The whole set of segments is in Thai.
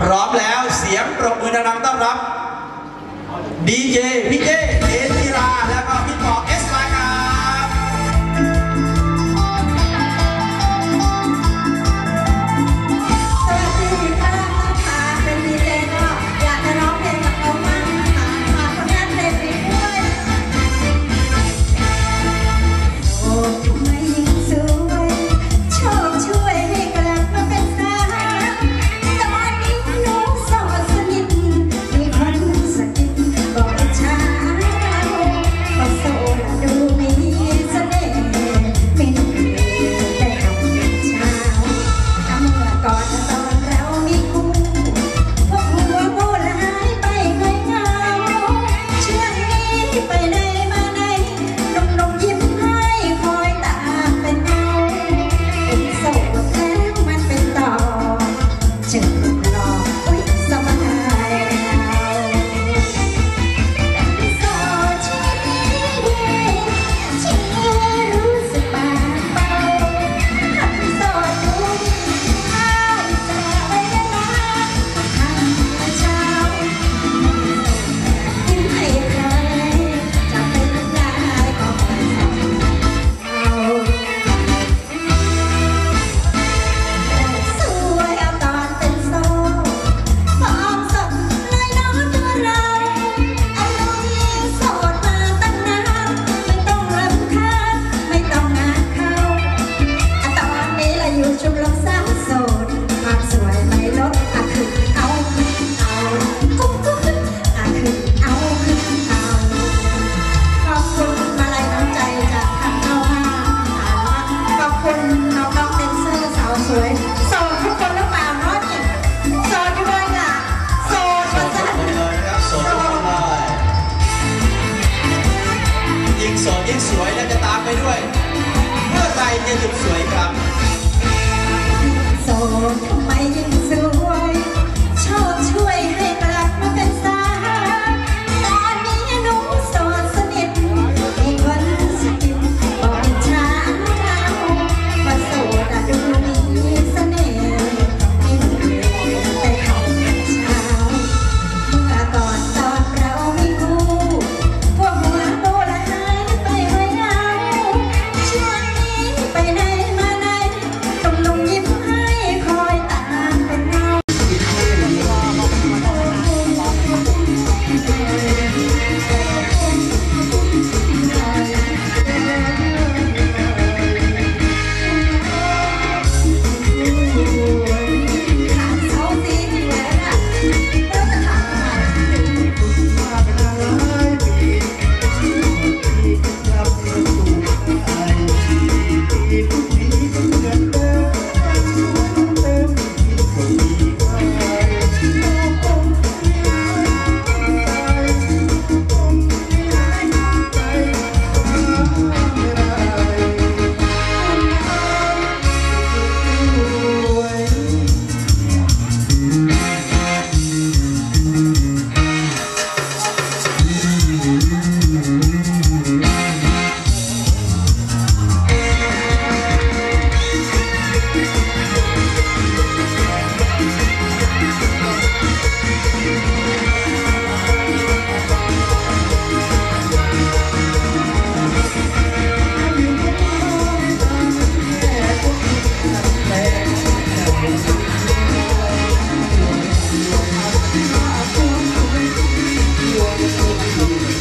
พร้อมแล้วเสียงปรบมือดังๆต้อนรับดีเจพี่เจเอติรา ยิ่งสวยและจะตามไปด้วย เมื่อไรจะหยุดสวยครับโสดไม่ Ooh.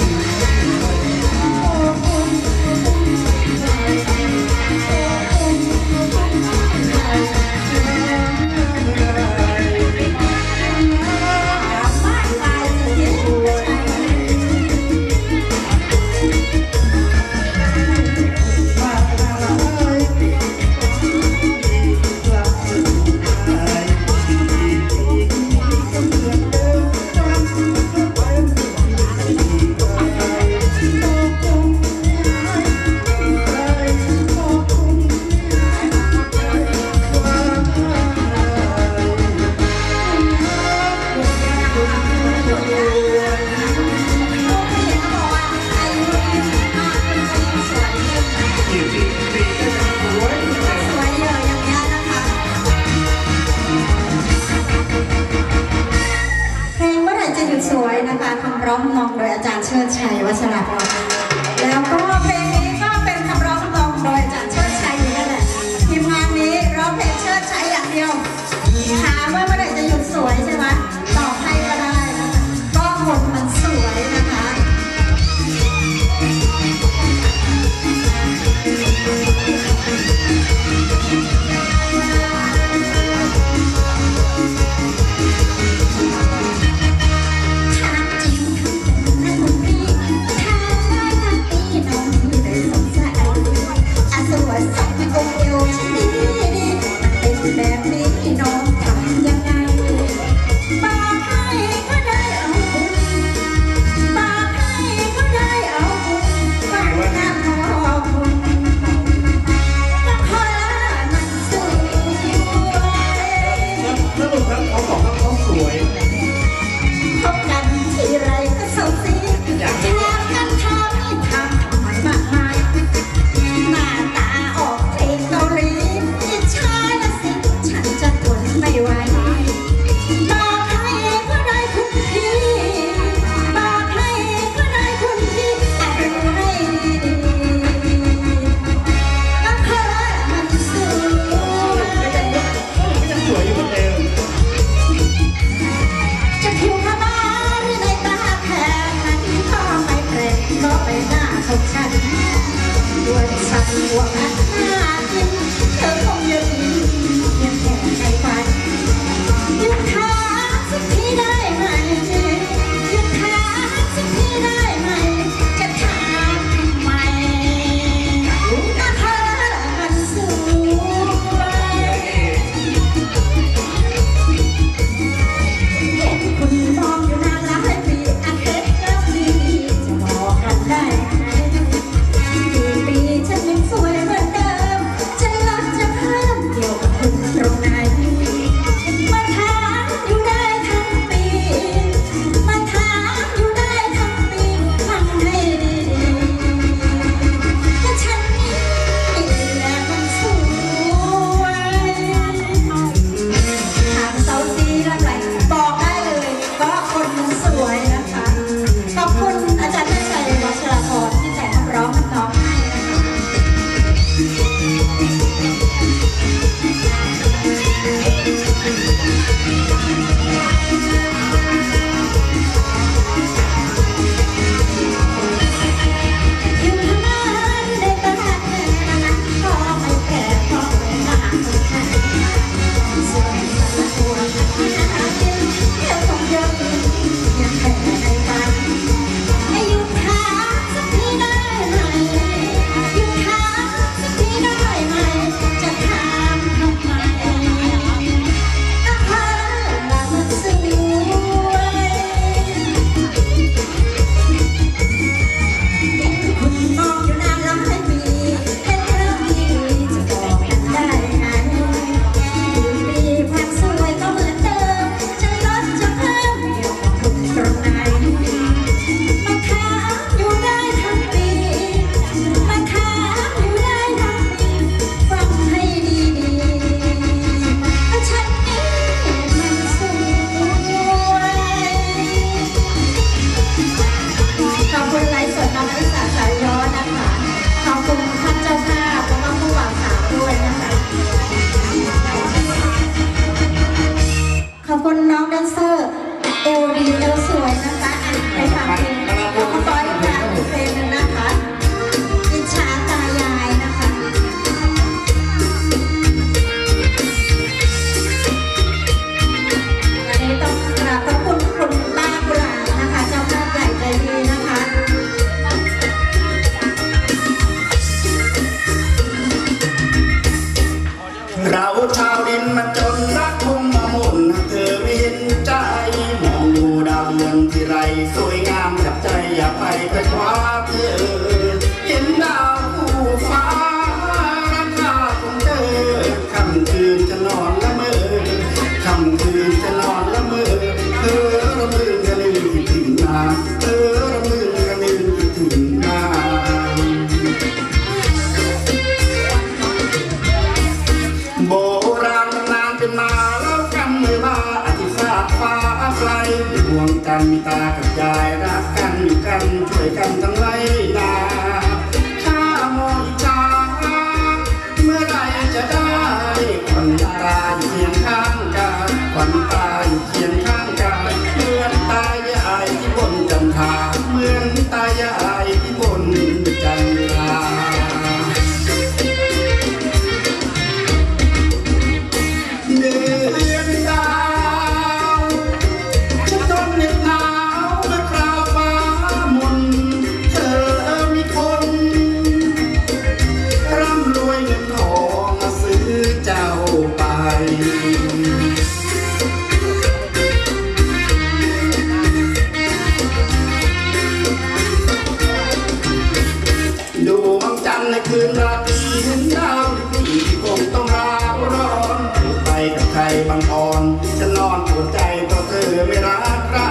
บางอ่อนจะนอนปวดใจเพราะเธอไม่รักเรา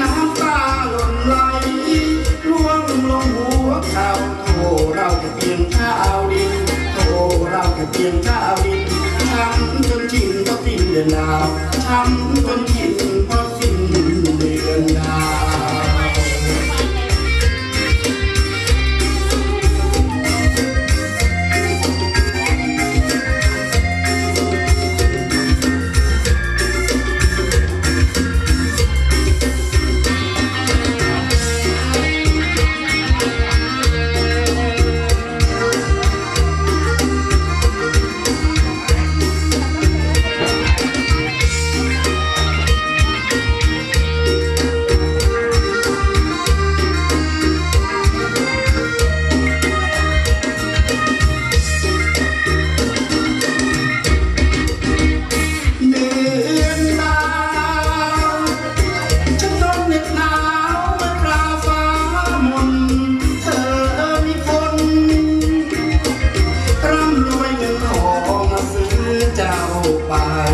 น้ำตาหล่นไหลล่วงลงหัวเข่าโทเราแค่เพียงข้าวดินโทเราแค่เพียงข้าวดินทำจนชินต้องสิ้นเดือวลาช้ำ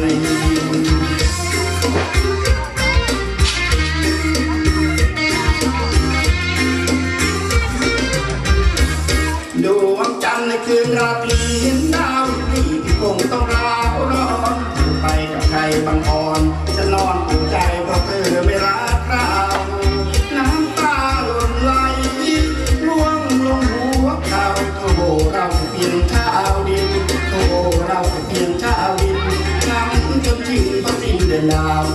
Paris. love.